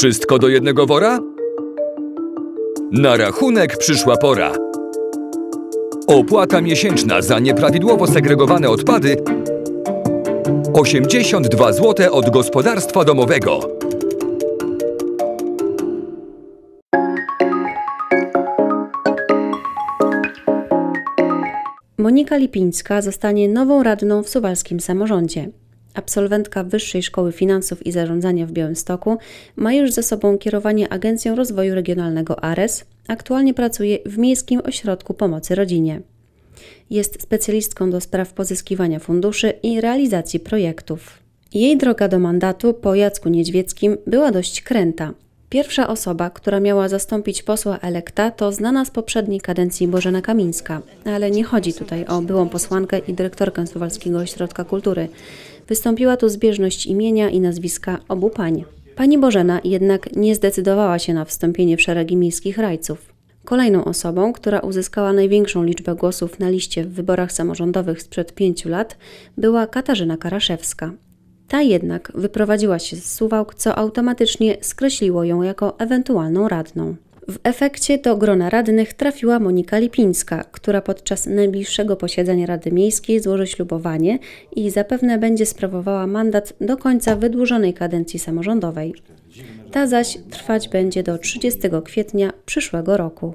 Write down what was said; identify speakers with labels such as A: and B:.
A: Wszystko do jednego wora? Na rachunek przyszła pora. Opłata miesięczna za nieprawidłowo segregowane odpady 82 zł od gospodarstwa domowego.
B: Monika Lipińska zostanie nową radną w suwalskim samorządzie. Absolwentka Wyższej Szkoły Finansów i Zarządzania w Białymstoku ma już za sobą kierowanie Agencją Rozwoju Regionalnego ARES. Aktualnie pracuje w Miejskim Ośrodku Pomocy Rodzinie. Jest specjalistką do spraw pozyskiwania funduszy i realizacji projektów. Jej droga do mandatu po Jacku Niedźwieckim była dość kręta. Pierwsza osoba, która miała zastąpić posła elekta, to znana z poprzedniej kadencji Bożena Kamińska. Ale nie chodzi tutaj o byłą posłankę i dyrektorkę Suwalskiego Ośrodka Kultury. Wystąpiła tu zbieżność imienia i nazwiska obu pań. Pani Bożena jednak nie zdecydowała się na wstąpienie w szeregi miejskich rajców. Kolejną osobą, która uzyskała największą liczbę głosów na liście w wyborach samorządowych sprzed pięciu lat, była Katarzyna Karaszewska. Ta jednak wyprowadziła się z Suwałk, co automatycznie skreśliło ją jako ewentualną radną. W efekcie do grona radnych trafiła Monika Lipińska, która podczas najbliższego posiedzenia Rady Miejskiej złoży ślubowanie i zapewne będzie sprawowała mandat do końca wydłużonej kadencji samorządowej. Ta zaś trwać będzie do 30 kwietnia przyszłego roku.